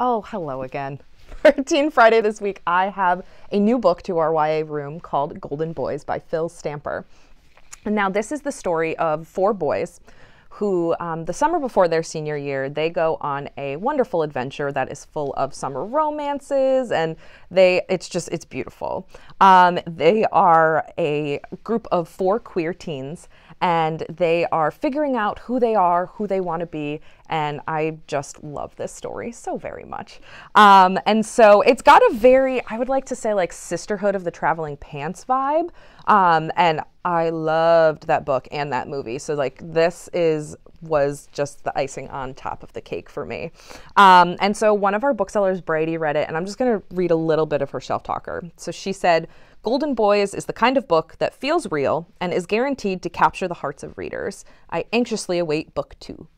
Oh, hello again. For Teen Friday this week, I have a new book to our YA room called Golden Boys by Phil Stamper. And now, this is the story of four boys who, um, the summer before their senior year, they go on a wonderful adventure that is full of summer romances, and they it's just it's beautiful. Um, they are a group of four queer teens, and they are figuring out who they are, who they want to be, and I just love this story so very much. Um, and so it's got a very, I would like to say, like Sisterhood of the Traveling Pants vibe. Um, and I loved that book and that movie. So like this is was just the icing on top of the cake for me. Um, and so one of our booksellers, Bridey, read it, and I'm just going to read a little bit of her shelf talker. So she said, Golden Boys is the kind of book that feels real and is guaranteed to capture the hearts of readers. I anxiously await book two.